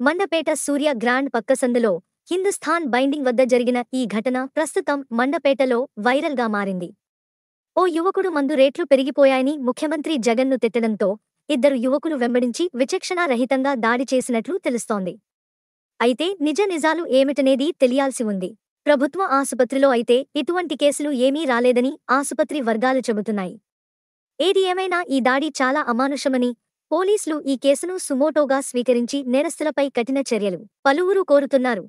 Mandapeta Surya grand పక్కసందులో Hindustan binding వద్ద జరిగిన ఈ ఘటన ప్రస్తుతం మండపేటలో వైరల్గా మారింది. ఓ యువకుడు మందు రేట్లు పెరిగిపోయాయని ముఖ్యమంత్రి జగన్ను తిట్టడంతో ఇద్దరు యువకులు వెంబడించి విచక్షణారహితంగా దాడి చేసినట్లు తెలుస్తోంది. అయితే నిజ నిజాలు ఏమిటనేది తెలియాల్సి ఉంది. ప్రభుత్వ ఆసుపత్రిలో అయితే ఇటువంటి కేసులు ఏమీ రాలేదని ఆసుపత్రి వర్గాలు చెబుతున్నాయి. ఏది ఏమైనా ఈ దాడి చాలా అమానుషమని పోలీసులు ఈ కేసును సుమోటోగా స్వీకరించి నేరస్తులపై కఠిన చర్యలు పలువురు కోరుతున్నారు.